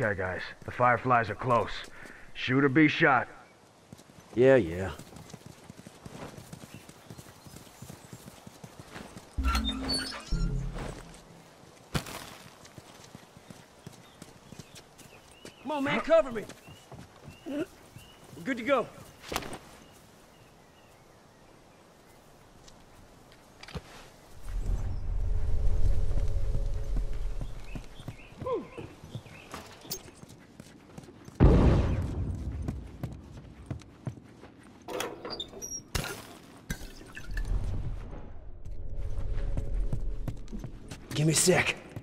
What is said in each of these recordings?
Okay, guys. The Fireflies are close. Shoot or be shot. Yeah, yeah. Come on, man, cover me. We're good to go. Me a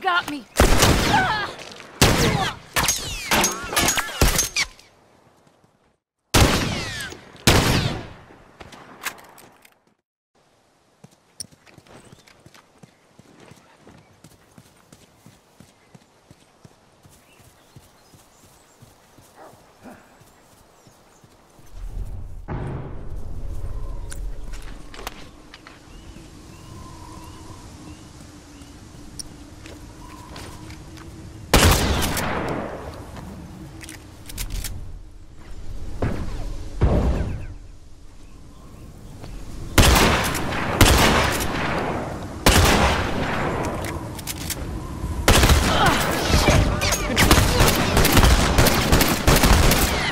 got me! Ah!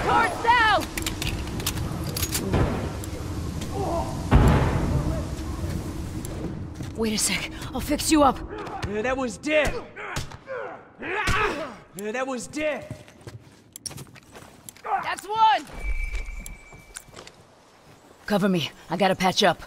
Towards down! Wait a sec. I'll fix you up. Yeah, that was dead. Yeah, that was dead. That's one! Cover me. I gotta patch up.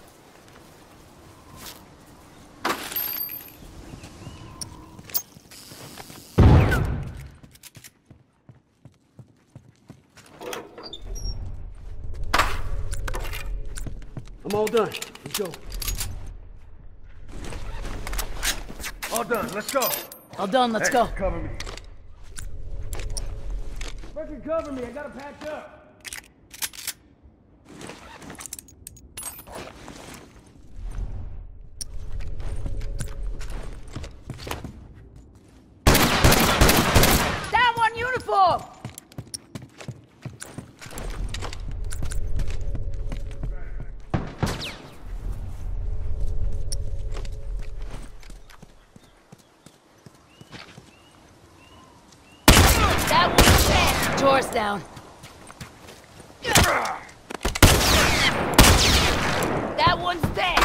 I'm all done. Let's go. All done. Let's go. All done, let's Hey, go. Cover me. Fucking cover me. I gotta patch up. Down one uniform! That one's dead. Doors down. That one's dead.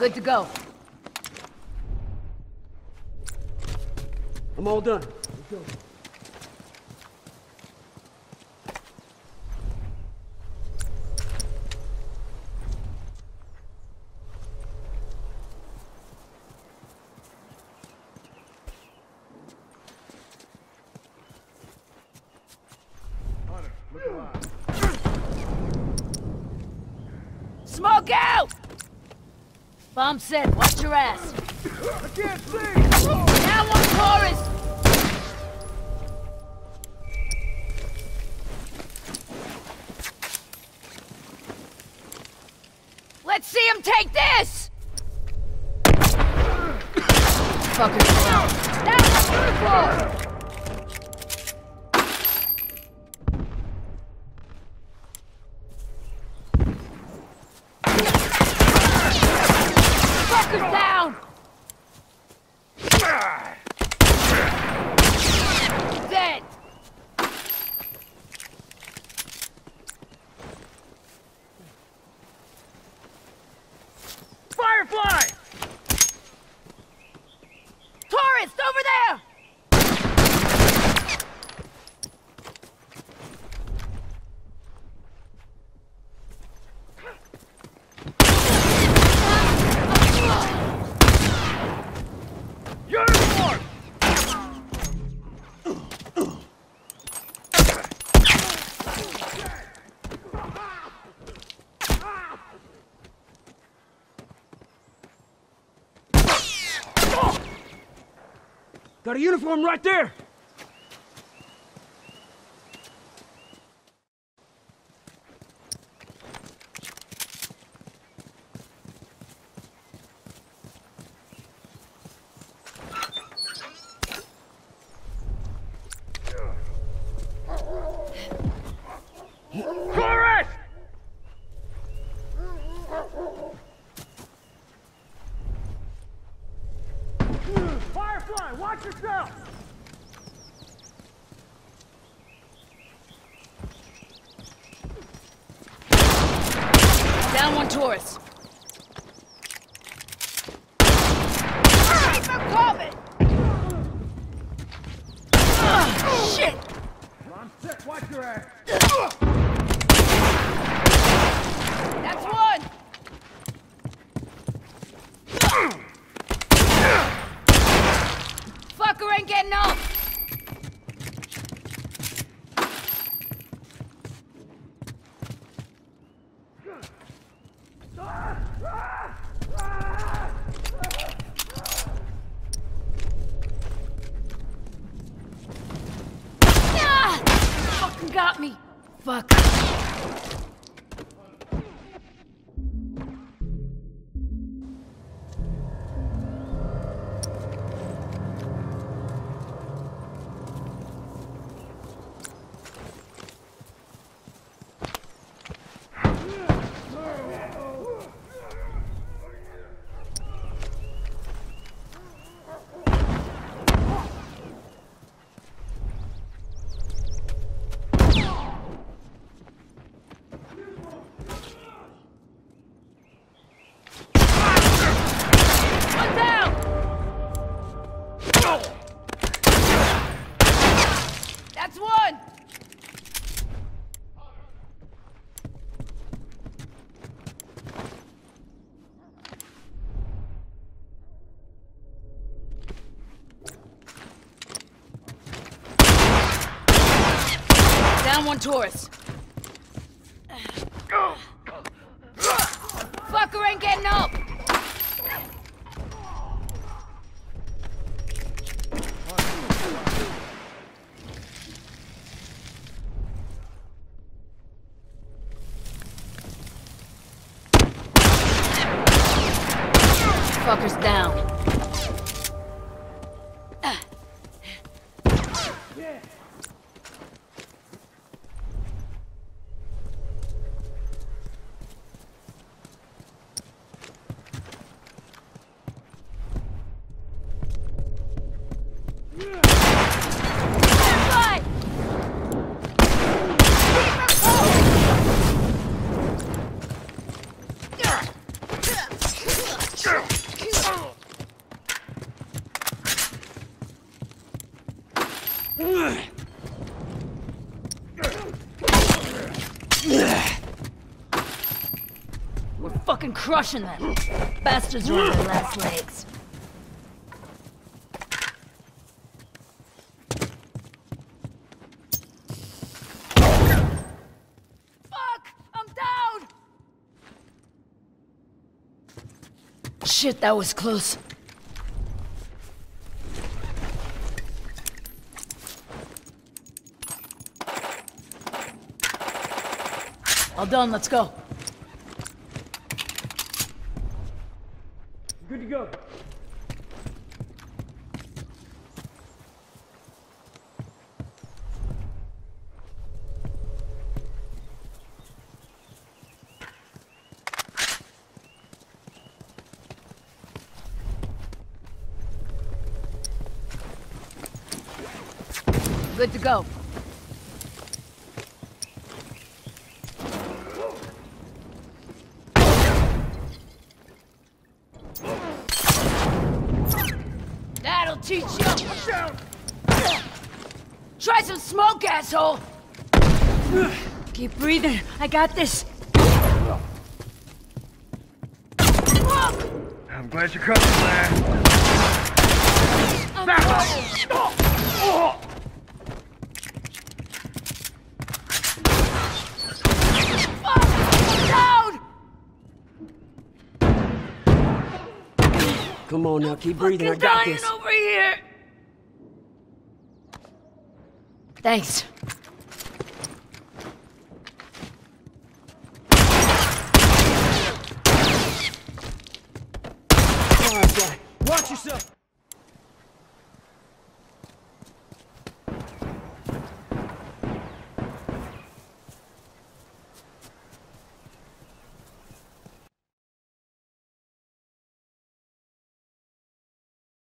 Good to go. I'm all done. Let's go. Hunter, look alive. Smoke out! Bomb set, watch your ass. I can't see! Now one tourist! Let's see him take this! Fuckers down. Down on the floor! Fuckers down! Dead! Firefly! Tourist, over there! Uniform! Got a uniform right there! Torres! Firefly, watch yourself! One tourist. Keep coming! Ah, shit! I'm watch your ass! That's one! Fucker ain't getting up! Ah! Fucking got me! Fuck. One down! That's one! Down We're fucking crushing them. Bastards are on their last legs. Fuck! I'm down! Shit, that was close. All done, let's go. Good to go. Good to go. Teach you. Try some smoke, asshole. Keep breathing. I got this. I'm glad you covered there. Down! Come on now, keep breathing. I got dying this here! Thanks. Watch yourself!